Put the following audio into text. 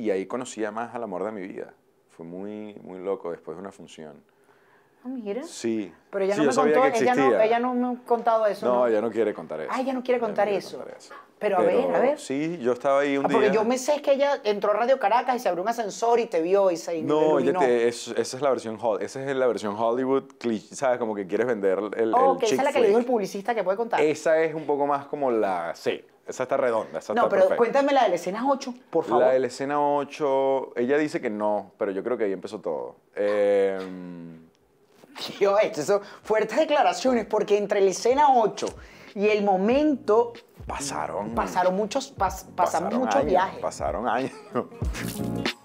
y ahí conocí más al amor de mi vida. Fue muy, muy loco después de una función. Ah, mira. Sí. Pero ella Sí, no yo me contó, ella no, ella no me ha contado eso. No, ¿no? ella no quiere contar eso. Ah, ella no quiere contar eso. contar eso. Pero a ver, a ver. Sí, yo estaba ahí un Ah, día. porque yo me sé que ella entró a Radio Caracas y se abrió un ascensor y te vio y se No, ella te- es- esa es la versión esa es la versión Hollywood, cliché, ¿sabes? Como que quieres vender el, Oh, el esa chick es la que le dijo el publicista que puede contar. Esa es un poco más como la... Sí, esa está redonda, esa no, está pero perfecta. cuéntame la de la escena 8, por favor. La de la escena 8, ella dice que no, pero yo creo que ahí empezó todo. Eh, Yo, esto, eso, fuertes declaraciones, porque entre la escena 8 y el momento pasaron... pasaron muchos, pas- pasamos pasaron muchos años, viajes. Pasaron años.